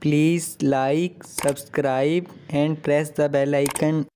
please like subscribe and press the bell icon.